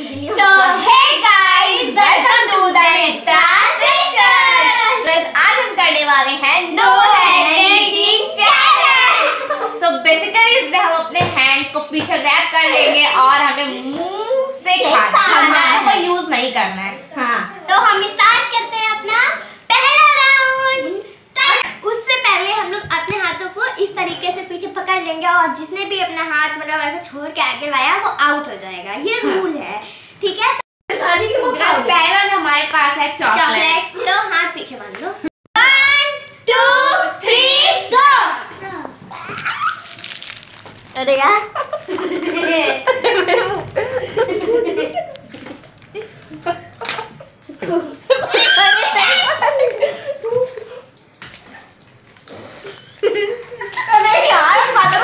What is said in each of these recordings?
So hey guys, welcome to the Mitra session. So आज हम करने वाले हैं No Handwriting Challenge. So basically इसमें हम अपने hands को पीछे रैप कर लेंगे और हमें मुँह से खाना खाना है। को यूज़ नहीं करना है हाँ तो हम स्टार्ट करते हैं अपना पहला राउंड उससे पहले हम लोग अपने हाथों को इस तरीके से पीछे पकड़ लेंगे और जिसने भी अपना हाथ मतलब ऐसे छोड़ के आगे लाया वो आउट हो जाएगा। ये हाँ। रूल है ठीक है? Guys, पहला हमारे पास है चॉकलेट तो हाथ पीछे बाँध लो। अरे यार अरे यार मारो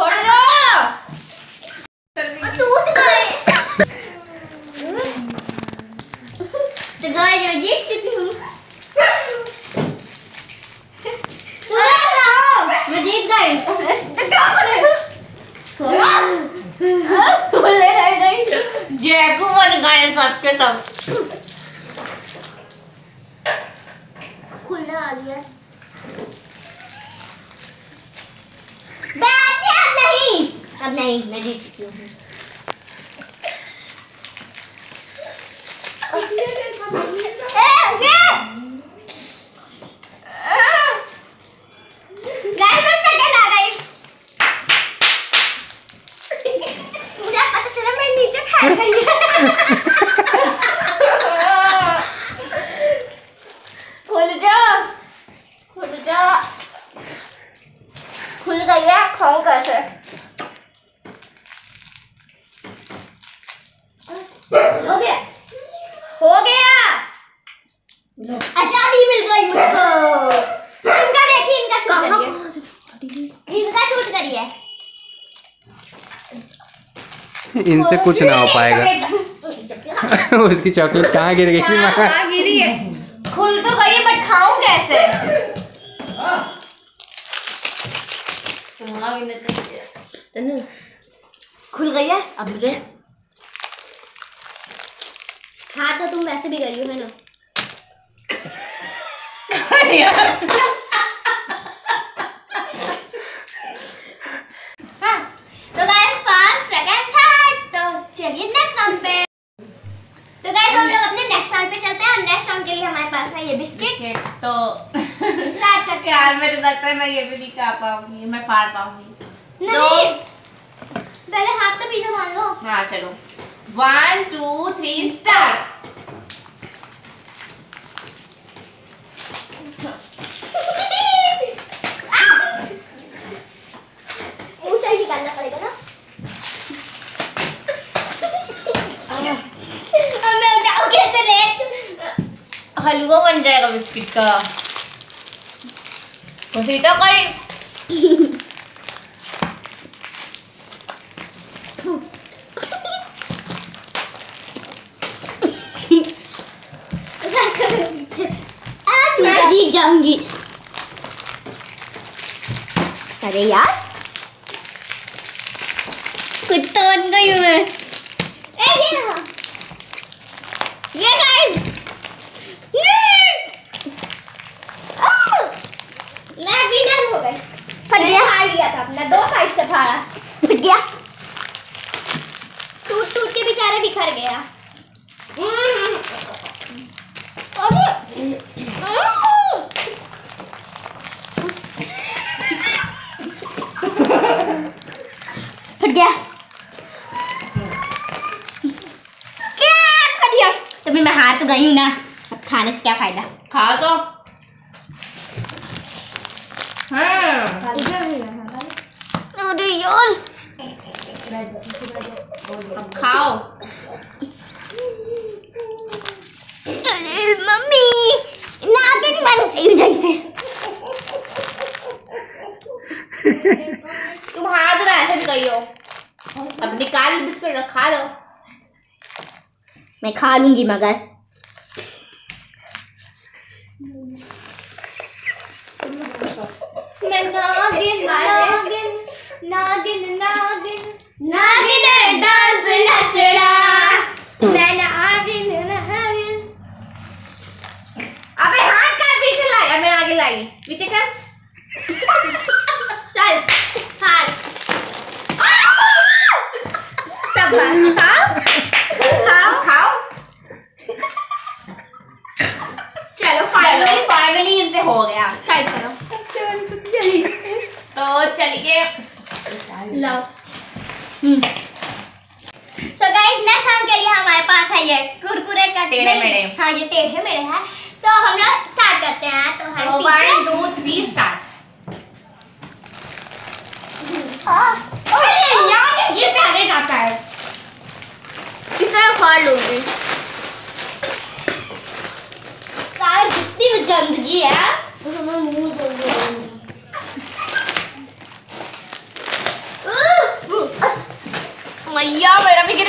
छोड़ दो टूट गए तो गाइस मैं जीत चुकी हूँ मैं जीत गई जैकू बन गए सबके खुला आ गया नहीं अब नहीं मैं जीत चुकी हूँ Guys, बस second आ गई। मुझे पता चला मैं नीचे खा गई खुल जा खुल जा खुल गई है खाऊं कैसे हो गया हो गया आज़ादी मिल गई मुझको इनका देखिए इनका शूट करिए इनका शूट करिए इनसे कुछ ना हो पाएगा उसकी चॉकलेट कहाँ गिर गई गिरी है खुल तो गई बट खाऊं कैसे तनु खुल गई है अब मुझे हाँ तो तुम वैसे भी गई हो है ना हाँ तो गाइस फ़र्स्ट सेकंड थर्ड तो चलिए नेक्स्ट राउंड पे तो गाइस हम लोग अपने नेक्स्ट राउंड पे चलते हैं और नेक्स्ट राउंड के लिए हमारे पास है ये बिस्किट तो स्टार्ट करते हैं यार मुझे लगता है मैं ये भी नहीं खा पाऊँगी मैं फाड़ पाऊँगी। नहीं पहले हाथ तो पीछे मान लो। हाँ चलो। वन टू थ्री स्टार्ट हलवा बन जाएगा बिस्किट का। उसी तो कोई आज मैं जीत जाऊँगी अरे यार कुछ तो बन गई हूँ मैं ए, ये रहा। ये guys। नहीं। आह! मैं विनर हो गई फट गया। हार लिया था अपना दो साइड से फाड़ा। फट गया। टूट टूट के बेचारे बिखर गया। अरे फट गया। क्या फट गया तभी मैं हार तो गई हूँ ना। अब खाने से क्या फ़ायदा? खा तो हाँ अरे यार अब खाओ अरे मम्मी नागिन बन गई जैसे तुम हाथ में ऐसे भी कही हो अब निकाल बिस्कुट रखा लो। मैं खा लूँगी मगर। नागिन नागिन नागिन नागिन नागिन डांस नचड़ा मैं नागिन नागिन अबे हाथ कर पीछे अब मैं आगे लाई। पीछे कर। चल हार सब बस खाओ खाओ खाओ चलो फाइनली फाइनली इनसे हो गया साइड करो तो चलिए लो सो गाइस नेक्स्ट टाइम के लिए हमारे पास है ये कुरकुरे का टेढ़े मेढ़े। हाँ ये टेढ़े मेढ़े है। तो हम लोग स्टार्ट करते हैं तो हम तो वन टू थ्री स्टार्ट अरे यार ये पहले जाता है। इस फाड़ लूँगी। सारे जितनी भी गंदगी है। वो सब मुँह धो दूँगी मैया मेरा भी गिर